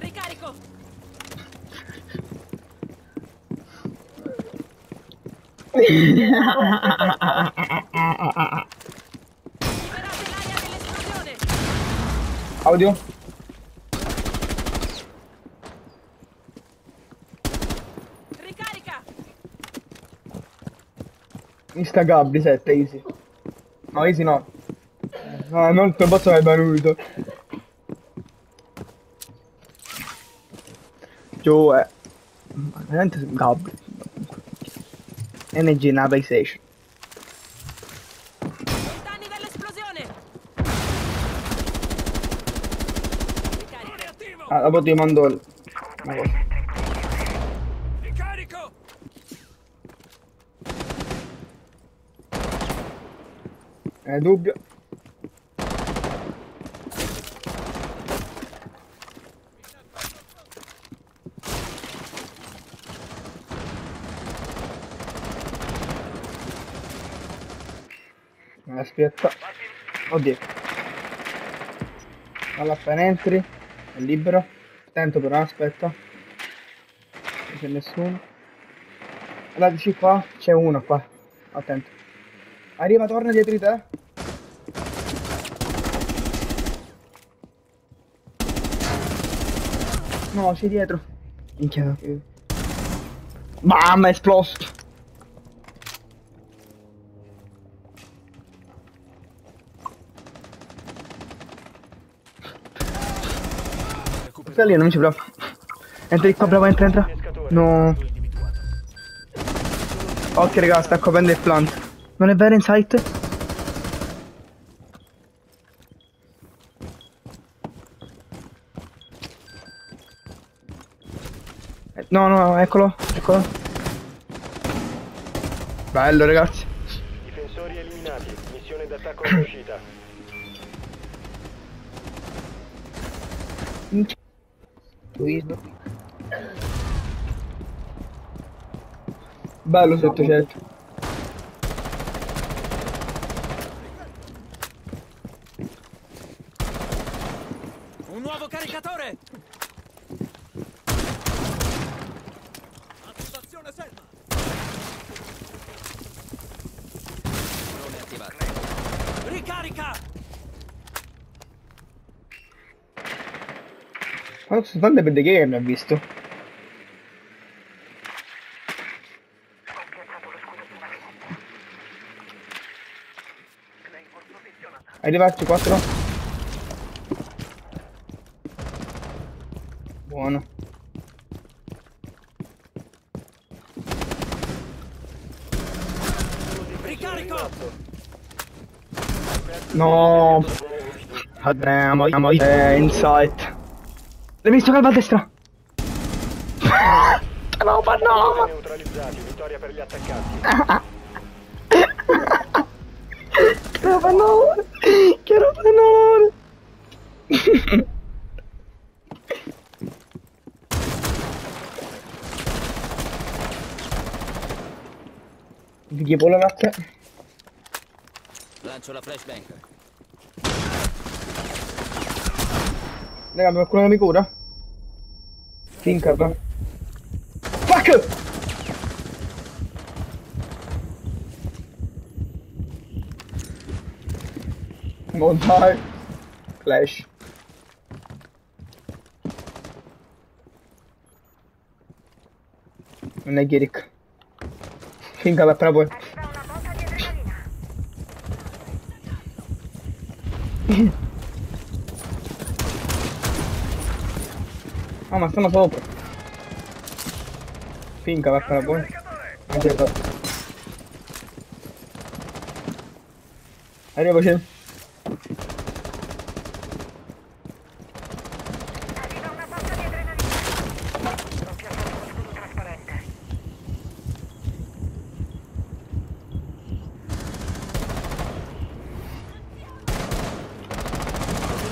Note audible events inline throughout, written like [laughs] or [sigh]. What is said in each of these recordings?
Ricarico! Audio? Ricarica! Insta Gabri 7, easy. No, easy no. No, non il botto è venuto. Giù è... Veramente Gabri. NG nella PlayStation. Lontani dall'esplosione! Ricarica! Ah, dopo ti mando il... una. Ricarico! È dubbio. Aspetta. Oddio. Alla appena entri. È libero. Attento però, aspetta. Non c'è nessuno. Guardaci qua. C'è uno qua. Attento. Arriva, torna dietro di te. No, c'è dietro. Minchia. Mamma, è esploso. Sta lì, non mi ci bravo. Entra di qua, bravo, entra, entra. No. Occhio, raga, sta coprendo il plant. Non è vero, in sight? Eh, No, no, eccolo, eccolo. Bello, ragazzi. Difensori eliminati. Missione d'attacco riuscita. [clears throat] Luisno. Bello 700. Un nuovo caricatore! Attivazione ferma! Drone attivato. Ricarica! Ma questo tante per che mi ha visto. Arrivarci 4. Buono. Ricarico! No. Andiamo, andiamo. Eh, insight. L'hai visto calva a destra? [laughs] no, ma no. Neutralizzati. Vittoria per gli attaccanti. Che roba no. Che roba no. Vedi la notte? Lancio la flashbang. Raga, qualcuno che mi cura? Finca, va. Fuck! Non dai. Flash. Non è Girik. Finca va appena poi. Ah, ma stanno sopra. Finca va appena poi. Anche qua. Arrivaci.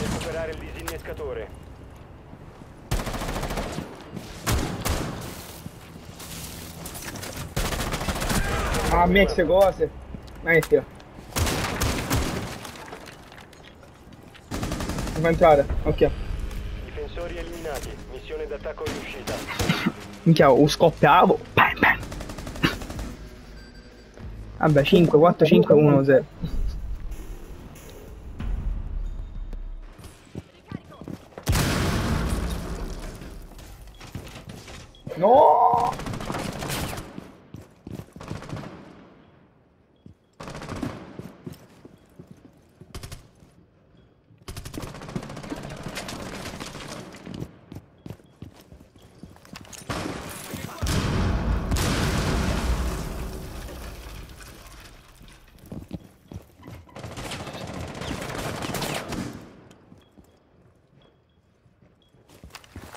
Recuperare il disinnescatore. Ah, mix cose. Mettila. entrare. Ok. Difensori eliminati. Missione d'attacco riuscita. Minchia, oh, scoppiavo. Bam, bam. Vabbè, 5, 4, 5, 1, 0. No!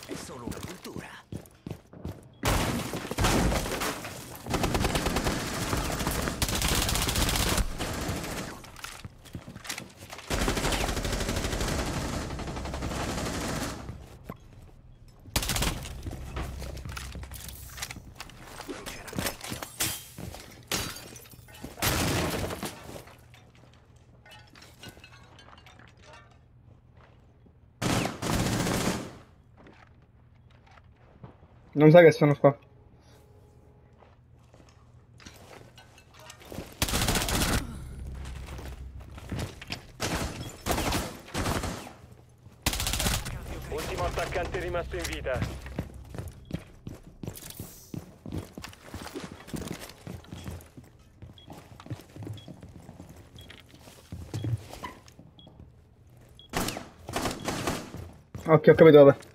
È solo una cultura. Brucerà vecchio. Non sai che sono qua. Ultimo attaccante rimasto in vita. Ok, ho capito dove.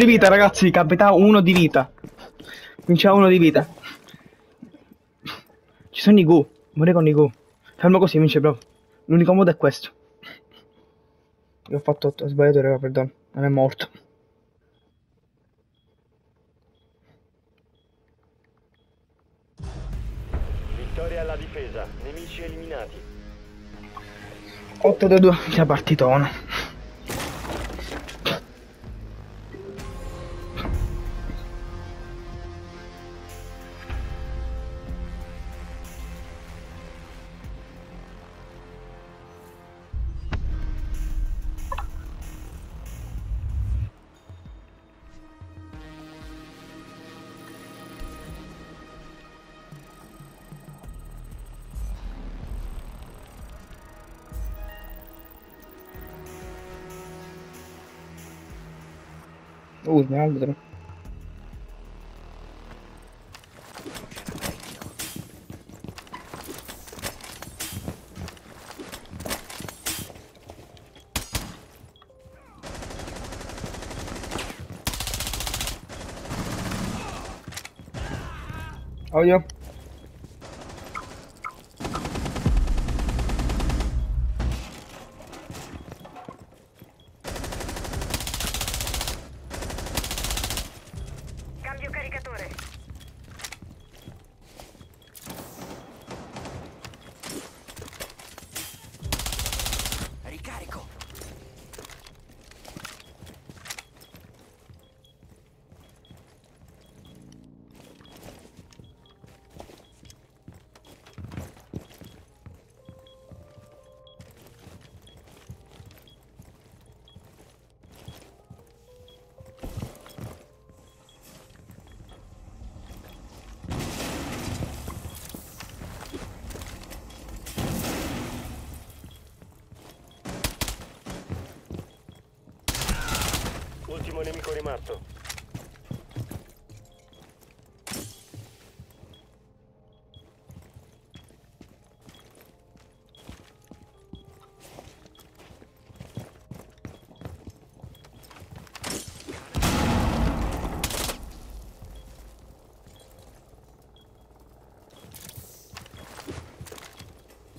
Di vita, ragazzi, capità, uno di vita. Vinceva uno di vita. Ci sono i Gu. Muore con i Gu. Fermo così, vince proprio. L'unico modo è questo. Io ho fatto 8, ho sbagliato, raga, perdono. Non è morto. Vittoria alla difesa. Nemici eliminati. 8 da 2. Che partitona. Uzņēmumi. Oh, yeah. Ultimo nemico rimasto.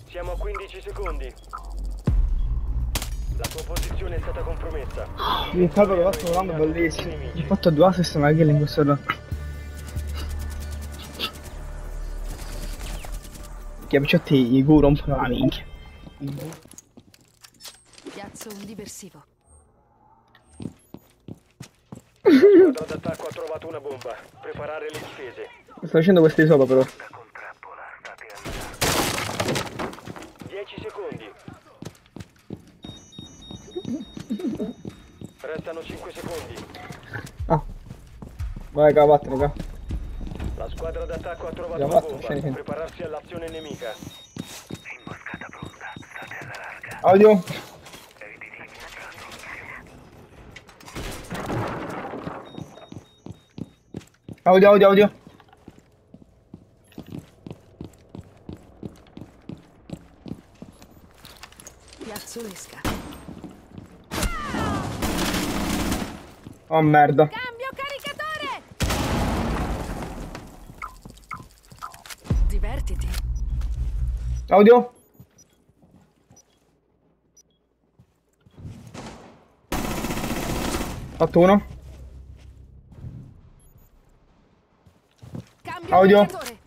Siamo a 15 secondi. La tua posizione è stata compromessa. Mi ricordo che va bellissimo. Ho fatto due assist una kill in questo gioco. Che picciotti i guru rompono la minchia. Piazzo un diversivo. Squadra d'attacco ha trovato una bomba. Preparare le difese. Sto facendo questi sopra però. 10 secondi. Restano 5 secondi. Ah. Vai cavatte raga. La squadra d'attacco ha trovato Già una bomba. scendi. Prepararsi all'azione nemica. Imboscata pronta. State alla larga. Audio. Audio, audio, audio. Piazzo Oh merda. Cambio caricatore! Divertiti. Audio. Fatto uno. Cambio Audio. caricatore.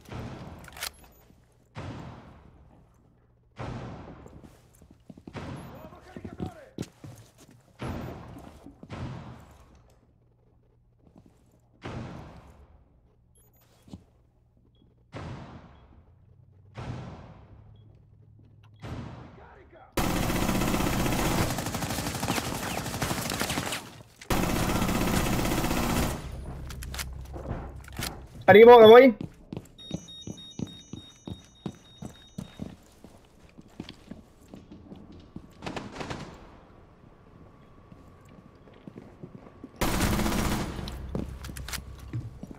Arrivo da voi.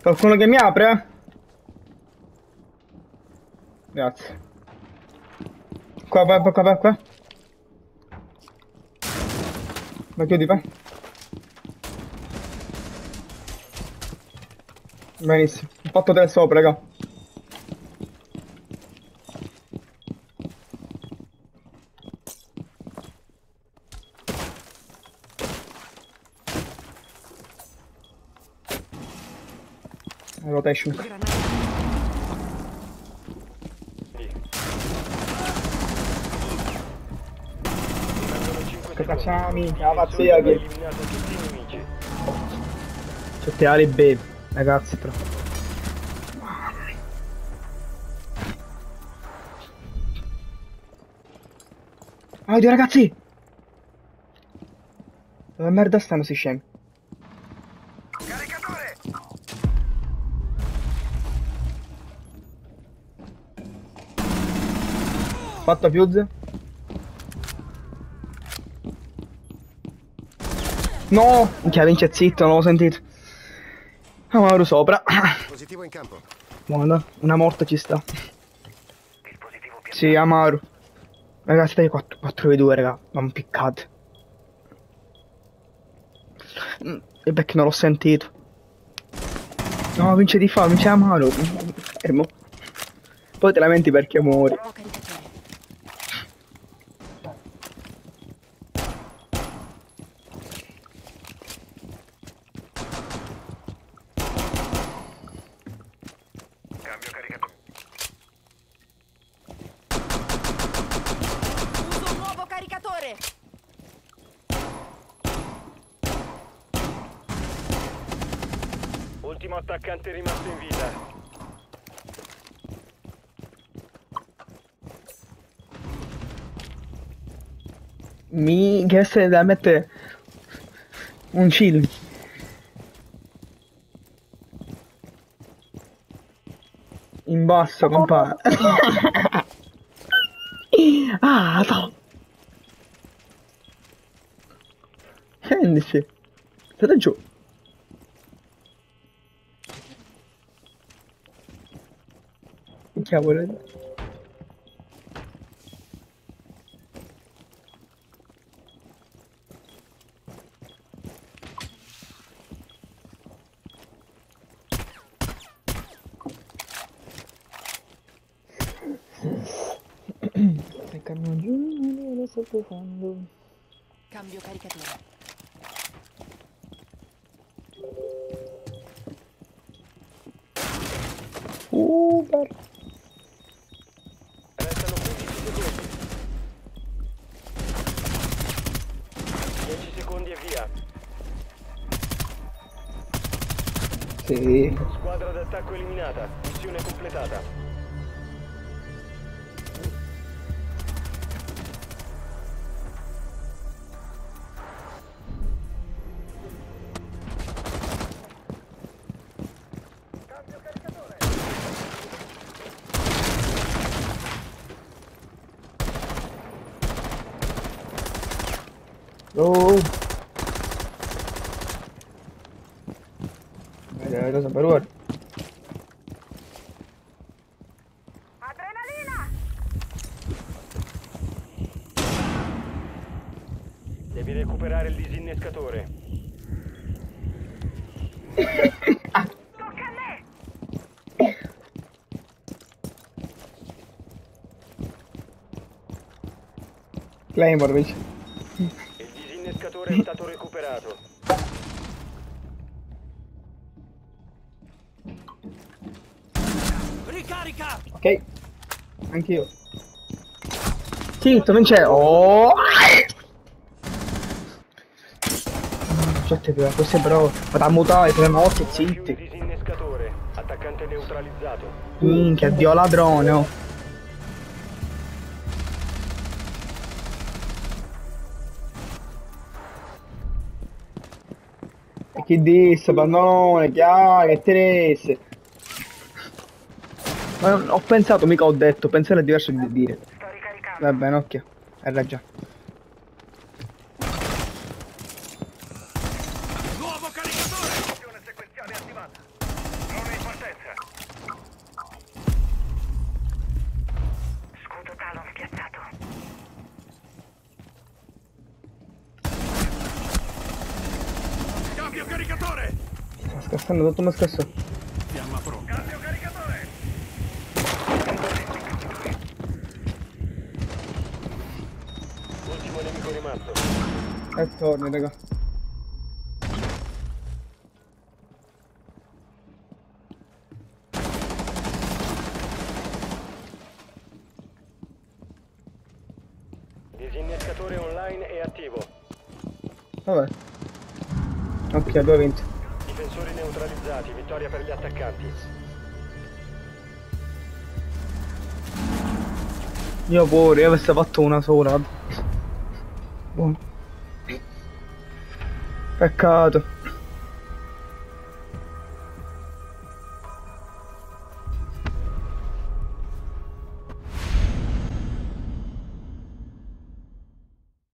Qualcuno che mi apre? Grazie. Qua, qua, qua, qua, qua. Ma chiudi qua. Benissimo. Ho fatto tre sopra, raga. Rotation. Rimangono 5 Che facciamo, Il pazzia che... eliminato tutti i nemici. C'è te ali B, ragazzi, però. Audio, ragazzi! Dove merda stanno si scemi? Caricatore! Fatto fuse? No! Minchia, vince zitto, non l'ho sentito. Amaru sopra. Positivo in campo. Buona, una morte ci sta. Sì, Amaru. Ragazzi, dai 4, 4 2 raga. Non piccate. Mm, E perché non l'ho sentito. No, vince di fa, vince Amaru. Fermo. Poi te lamenti perché muori. Nuovo caricatore. Cambio caricatore. Uso un nuovo caricatore. Ultimo attaccante rimasto in vita. Mi... che essere da mettere... Un chill. In basso, compare. [laughs] ah, no. Scendici. State giù. Cavolo. giù, lo sto profando. Cambio Squadra d'attacco eliminata. Missione completata. Vedi cosa per ora? Adrenalina! Devi recuperare il disinnescatore. Tocca a me! Claymore invece. Il disinnescatore è stato recuperato. Ok. Anch'io. Zitto, non c'è. Oh! Certo, però, questo però. Vado a mutare, premo occhio e Più il zitti. disinnescatore. Attaccante neutralizzato. Minchia, dio ladrone, oh. E chi disse, pannone, chiaro, che Terese. Ma non- ho pensato, mica ho detto, pensare è diverso di dire. Sto ricaricando. Va bene, occhio. Hai ragione. Missione sequenziale attivata. Drone in partenza. Scudo Talon piazzato. Cambio caricatore. Sta scassando tutto ma scasso. Fiamma pronta. Cambio caricatore. Ultimo nemico rimasto. Torni, raga. Disinnescatore online è attivo. Vabbè. Ok, abbiamo vinto. Difensori neutralizzati. Vittoria per gli attaccanti. Io pure, io avessi fatto una sola. Buono. Peccato.